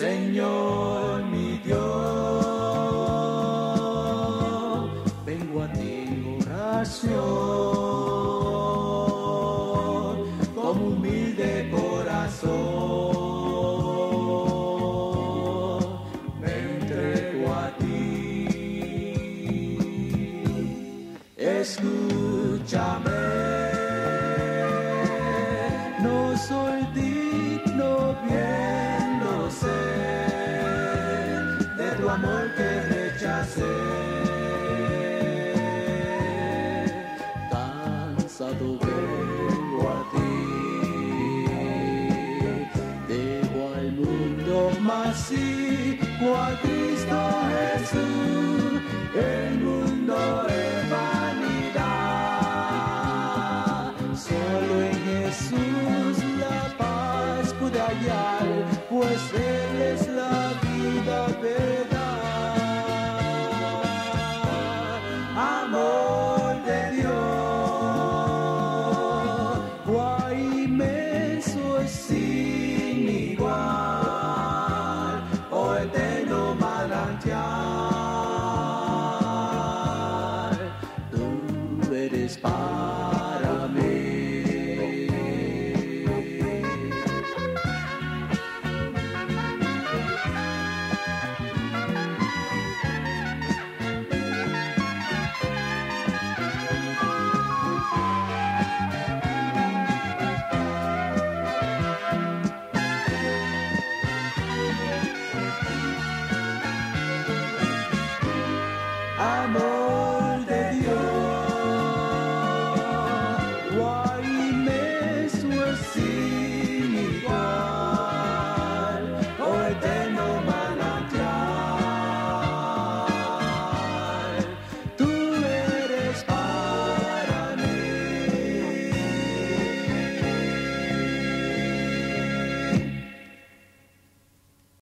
Señor. Como humilde corazón me entrego a ti. Escúchame, no soy digno, bien lo sé, de tu amor que rechacé. cansado vengo a ti. Debo al mundo masivo a Cristo Jesús, el mundo es vanidad. Solo en Jesús la paz pude hallar, pues él Bye.